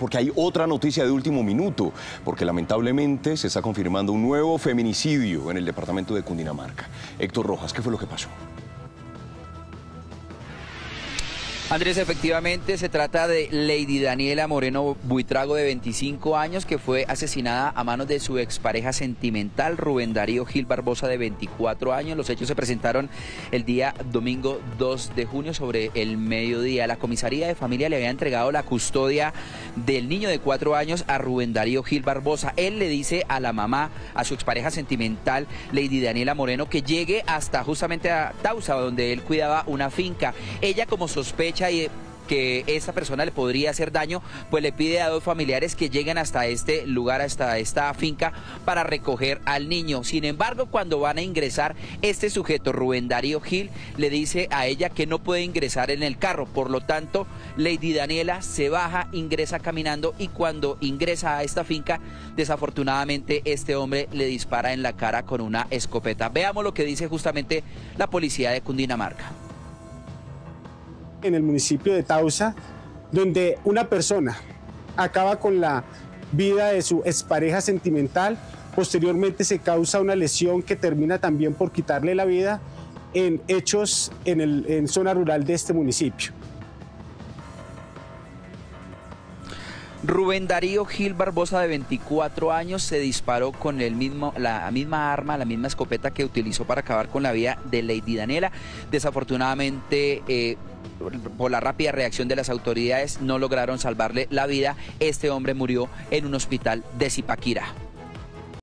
porque hay otra noticia de último minuto, porque lamentablemente se está confirmando un nuevo feminicidio en el departamento de Cundinamarca. Héctor Rojas, ¿qué fue lo que pasó? Andrés, efectivamente se trata de Lady Daniela Moreno Buitrago de 25 años que fue asesinada a manos de su expareja sentimental Rubén Darío Gil Barbosa de 24 años. Los hechos se presentaron el día domingo 2 de junio sobre el mediodía. La comisaría de familia le había entregado la custodia del niño de 4 años a Rubén Darío Gil Barbosa. Él le dice a la mamá, a su expareja sentimental Lady Daniela Moreno que llegue hasta justamente a Tausa donde él cuidaba una finca. Ella como sospecha y que esa persona le podría hacer daño, pues le pide a dos familiares que lleguen hasta este lugar, hasta esta finca, para recoger al niño. Sin embargo, cuando van a ingresar, este sujeto, Rubén Darío Gil, le dice a ella que no puede ingresar en el carro. Por lo tanto, Lady Daniela se baja, ingresa caminando y cuando ingresa a esta finca, desafortunadamente este hombre le dispara en la cara con una escopeta. Veamos lo que dice justamente la policía de Cundinamarca en el municipio de Tausa, donde una persona acaba con la vida de su expareja sentimental, posteriormente se causa una lesión que termina también por quitarle la vida en hechos en, el, en zona rural de este municipio. Rubén Darío Gil Barbosa, de 24 años, se disparó con el mismo, la misma arma, la misma escopeta que utilizó para acabar con la vida de Lady Daniela. Desafortunadamente, eh, por la rápida reacción de las autoridades, no lograron salvarle la vida. Este hombre murió en un hospital de Zipaquira.